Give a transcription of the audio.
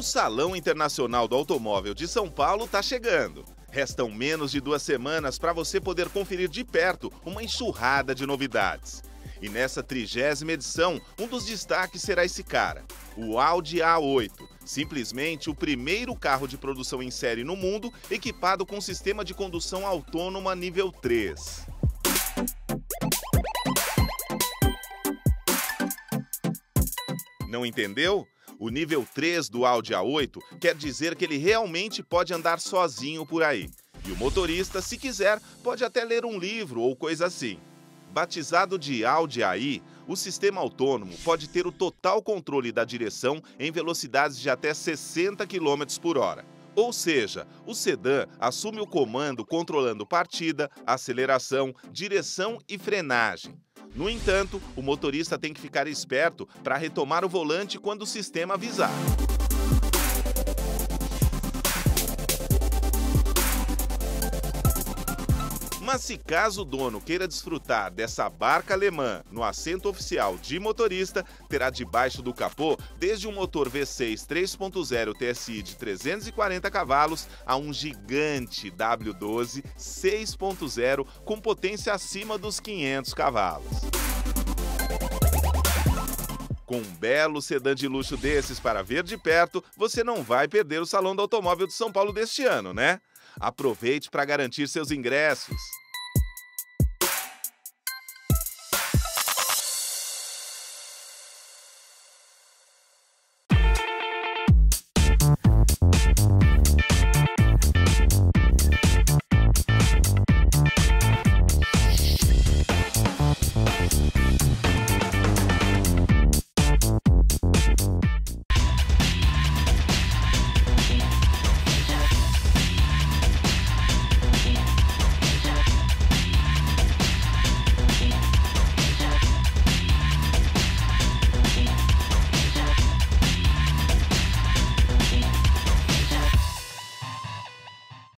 O Salão Internacional do Automóvel de São Paulo está chegando. Restam menos de duas semanas para você poder conferir de perto uma enxurrada de novidades. E nessa trigésima edição, um dos destaques será esse cara, o Audi A8. Simplesmente o primeiro carro de produção em série no mundo equipado com sistema de condução autônoma nível 3. Não entendeu? O nível 3 do Audi A8 quer dizer que ele realmente pode andar sozinho por aí. E o motorista, se quiser, pode até ler um livro ou coisa assim. Batizado de Audi AI, o sistema autônomo pode ter o total controle da direção em velocidades de até 60 km por hora. Ou seja, o sedã assume o comando controlando partida, aceleração, direção e frenagem. No entanto, o motorista tem que ficar esperto para retomar o volante quando o sistema avisar. Mas se caso o dono queira desfrutar dessa barca alemã no assento oficial de motorista, terá debaixo do capô desde um motor V6 3.0 TSI de 340 cavalos a um gigante W12 6.0 com potência acima dos 500 cavalos. Com um belo sedã de luxo desses para ver de perto, você não vai perder o Salão do Automóvel de São Paulo deste ano, né? Aproveite para garantir seus ingressos.